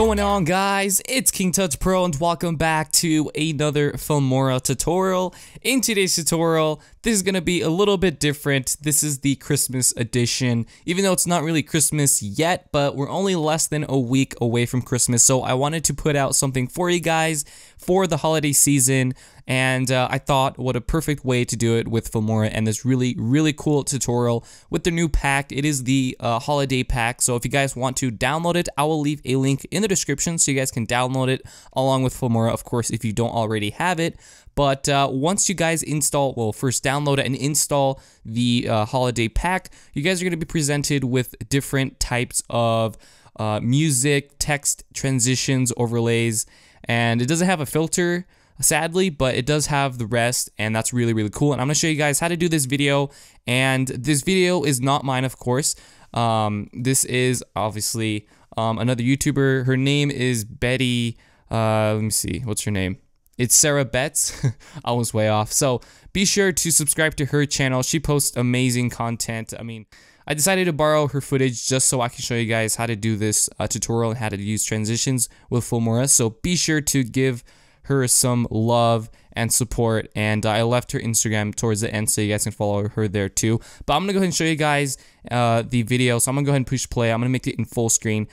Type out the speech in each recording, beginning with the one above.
going on guys? It's King Tuts Pro and welcome back to another Filmora tutorial. In today's tutorial, this is going to be a little bit different. This is the Christmas edition, even though it's not really Christmas yet, but we're only less than a week away from Christmas, so I wanted to put out something for you guys for the holiday season and uh, I thought what a perfect way to do it with Filmora and this really really cool tutorial with the new pack. It is the uh, holiday pack so if you guys want to download it I will leave a link in the description so you guys can download it along with Filmora of course if you don't already have it. But uh, once you guys install, well, first download and install the uh, holiday pack, you guys are going to be presented with different types of uh, music, text, transitions, overlays, and it doesn't have a filter sadly, but it does have the rest, and that's really, really cool. And I'm gonna show you guys how to do this video, and this video is not mine, of course. Um, this is obviously um, another YouTuber. Her name is Betty, uh, let me see, what's her name? It's Sarah Betts. I was way off. So be sure to subscribe to her channel. She posts amazing content. I mean, I decided to borrow her footage just so I can show you guys how to do this uh, tutorial and how to use transitions with Filmora. So be sure to give her some love and support and I left her Instagram towards the end so you guys can follow her there too. But I'm gonna go ahead and show you guys uh, the video. So I'm gonna go ahead and push play. I'm gonna make it in full screen.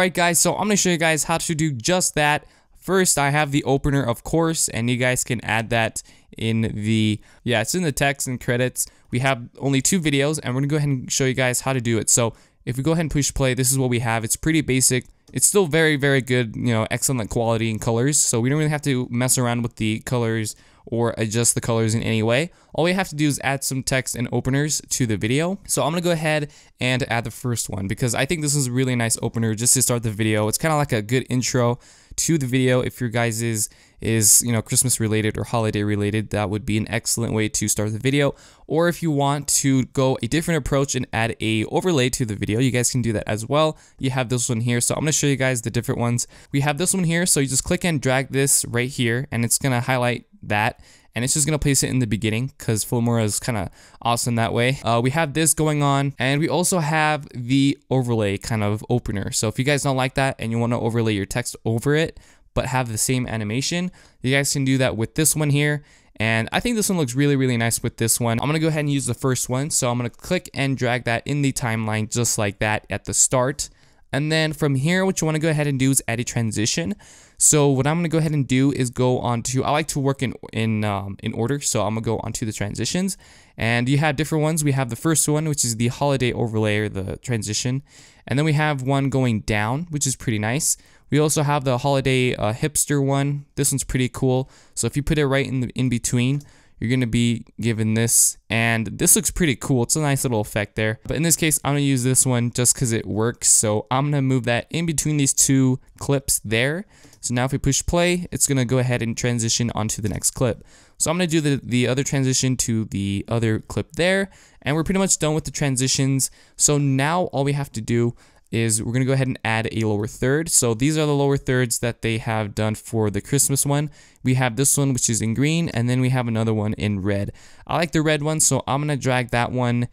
Alright guys, so I'm going to show you guys how to do just that. First, I have the opener, of course, and you guys can add that in the, yeah, it's in the text and credits. We have only two videos, and we're going to go ahead and show you guys how to do it. So, if we go ahead and push play, this is what we have. It's pretty basic. It's still very, very good, you know, excellent quality and colors. So we don't really have to mess around with the colors or adjust the colors in any way. All we have to do is add some text and openers to the video. So I'm gonna go ahead and add the first one because I think this is a really nice opener just to start the video. It's kind of like a good intro to the video. If your guys is is you know Christmas related or holiday related that would be an excellent way to start the video. Or if you want to go a different approach and add a overlay to the video you guys can do that as well. You have this one here. So I'm gonna show you guys the different ones. We have this one here. So you just click and drag this right here and it's gonna highlight that and it's just going to place it in the beginning because Filmora is kind of awesome that way. Uh, we have this going on and we also have the overlay kind of opener. So if you guys don't like that and you want to overlay your text over it, but have the same animation, you guys can do that with this one here. And I think this one looks really, really nice with this one. I'm going to go ahead and use the first one. So I'm going to click and drag that in the timeline just like that at the start. And then from here, what you want to go ahead and do is add a transition. So what I'm going to go ahead and do is go on to, I like to work in in um, in order. So I'm going to go onto the transitions. And you have different ones. We have the first one, which is the holiday overlay or the transition. And then we have one going down, which is pretty nice. We also have the holiday uh, hipster one. This one's pretty cool. So if you put it right in the in between, you're going to be given this and this looks pretty cool. It's a nice little effect there. But in this case i'm going to use this one just because it works. So i'm going to move that in between these two clips there. So now if we push play it's going to go ahead and transition onto the next clip. So i'm going to do the, the other transition to the other clip there and we're pretty much done with the transitions. So now all we have to do is we're going to go ahead and add a lower third. So these are the lower thirds that they have done for the Christmas one. We have this one, which is in green, and then we have another one in red. I like the red one, so I'm going to drag that one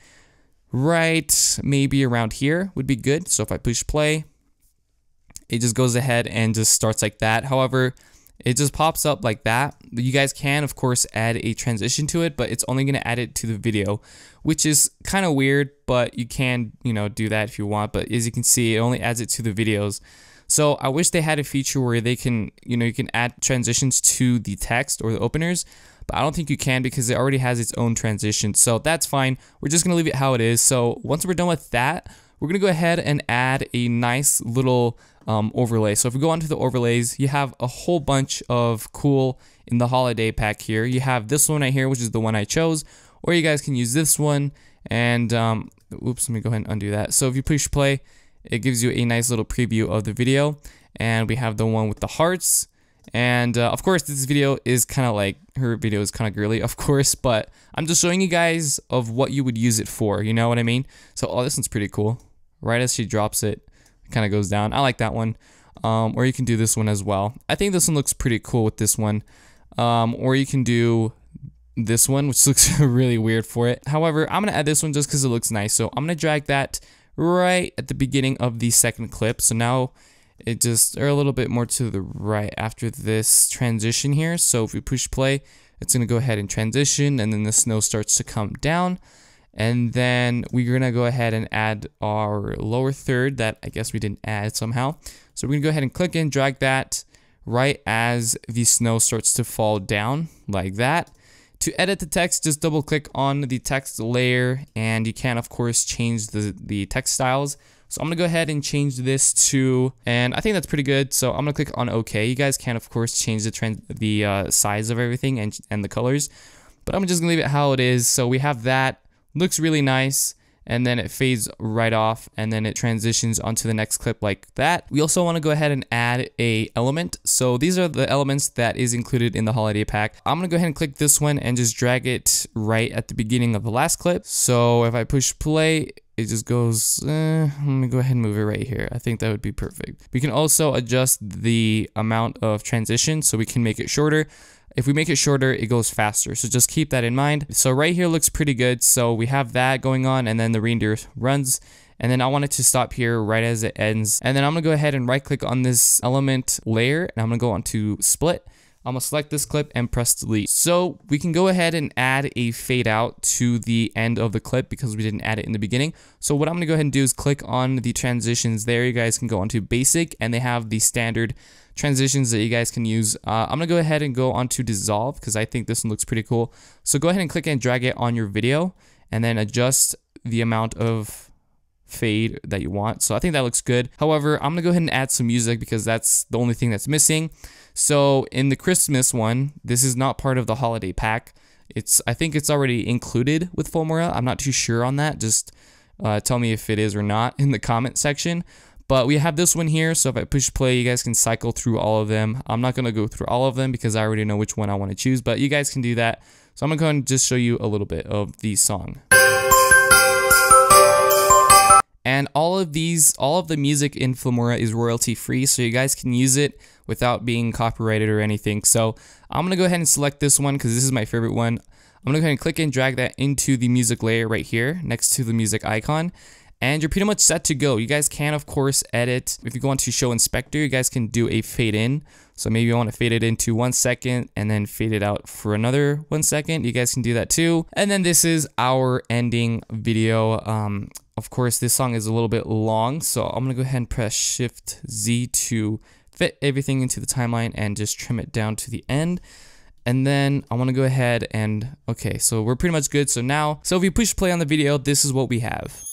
right maybe around here would be good. So if I push play, it just goes ahead and just starts like that. However, it just pops up like that. You guys can, of course, add a transition to it, but it's only going to add it to the video, which is kind of weird, but you can, you know, do that if you want. But as you can see, it only adds it to the videos. So I wish they had a feature where they can, you know, you can add transitions to the text or the openers, but I don't think you can because it already has its own transition. So that's fine. We're just going to leave it how it is. So once we're done with that, we're going to go ahead and add a nice little um, overlay. So if we go onto the overlays, you have a whole bunch of cool in the holiday pack here. You have this one right here, which is the one I chose, or you guys can use this one. And um, oops, let me go ahead and undo that. So if you push play, it gives you a nice little preview of the video. And we have the one with the hearts. And uh, of course, this video is kind of like her video is kind of girly, of course, but I'm just showing you guys of what you would use it for. You know what I mean? So, oh, this one's pretty cool. Right as she drops it, it kind of goes down. I like that one. Um, or you can do this one as well. I think this one looks pretty cool with this one. Um, or you can do this one, which looks really weird for it. However, I'm going to add this one just because it looks nice. So I'm going to drag that right at the beginning of the second clip. So now it just, or a little bit more to the right after this transition here. So if we push play, it's going to go ahead and transition and then the snow starts to come down. And then we're going to go ahead and add our lower third that I guess we didn't add somehow. So we're going to go ahead and click and drag that right as the snow starts to fall down like that. To edit the text, just double click on the text layer and you can of course change the, the text styles. So I'm gonna go ahead and change this to, and I think that's pretty good. So I'm gonna click on OK. You guys can of course change the trend, the uh, size of everything and, and the colors, but I'm just gonna leave it how it is. So we have that, looks really nice and then it fades right off and then it transitions onto the next clip like that. We also want to go ahead and add a element. So these are the elements that is included in the holiday pack. I'm going to go ahead and click this one and just drag it right at the beginning of the last clip. So if I push play, it just goes, eh, let me go ahead and move it right here. I think that would be perfect. We can also adjust the amount of transition so we can make it shorter. If we make it shorter, it goes faster. So just keep that in mind. So right here looks pretty good. So we have that going on and then the reindeer runs. And then I want it to stop here right as it ends. And then I'm gonna go ahead and right click on this element layer and I'm gonna go on to split. I'm gonna select this clip and press delete. So we can go ahead and add a fade out to the end of the clip because we didn't add it in the beginning. So what I'm gonna go ahead and do is click on the transitions there. You guys can go onto basic and they have the standard transitions that you guys can use. Uh, I'm gonna go ahead and go onto dissolve because I think this one looks pretty cool. So go ahead and click and drag it on your video and then adjust the amount of fade that you want. So I think that looks good. However, I'm gonna go ahead and add some music because that's the only thing that's missing. So in the Christmas one, this is not part of the holiday pack. It's I think it's already included with Filmora. I'm not too sure on that. Just uh, tell me if it is or not in the comment section. But we have this one here, so if I push play, you guys can cycle through all of them. I'm not going to go through all of them because I already know which one I want to choose, but you guys can do that. So I'm going to go and just show you a little bit of the song. And all of these, all of the music in Filmora is royalty free, so you guys can use it without being copyrighted or anything. So I'm to go ahead and select this one because this is my favorite one. I'm to go ahead and click and drag that into the music layer right here next to the music icon and you're pretty much set to go. You guys can, of course, edit. If you go into Show Inspector, you guys can do a fade in. So maybe you want to fade it into one second and then fade it out for another one second. You guys can do that too. And then this is our ending video. Um, of course, this song is a little bit long, so I'm going to go ahead and press Shift Z to fit everything into the timeline and just trim it down to the end. And then I want to go ahead and, okay, so we're pretty much good. So now, so if you push play on the video, this is what we have.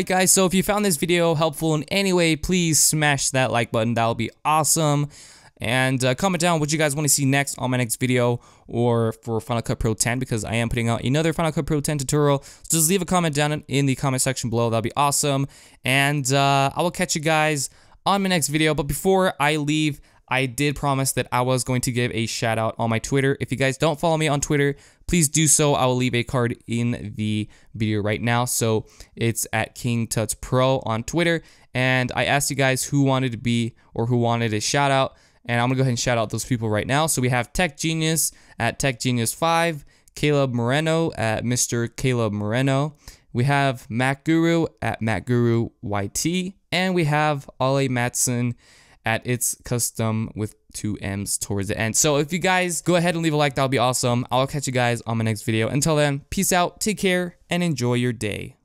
Alright guys, so if you found this video helpful in any way, please smash that like button. That'll be awesome. And uh, comment down what you guys want to see next on my next video or for Final Cut Pro 10 because I am putting out another Final Cut Pro 10 tutorial. So just leave a comment down in the comment section below. That'll be awesome. And uh, I will catch you guys on my next video. But before I leave, I did promise that I was going to give a shout out on my Twitter. If you guys don't follow me on Twitter, please do so. I will leave a card in the video right now. So it's at King Tuts Pro on Twitter. And I asked you guys who wanted to be or who wanted a shout out. And I'm to go ahead and shout out those people right now. So we have Tech Genius at Tech Genius 5, Caleb Moreno at Mr. Caleb Moreno. We have Mac Guru at Mac Guru YT. And we have Ale Matson at its custom with two M's towards the end. So if you guys go ahead and leave a like, that'll be awesome. I'll catch you guys on my next video. Until then, peace out, take care, and enjoy your day.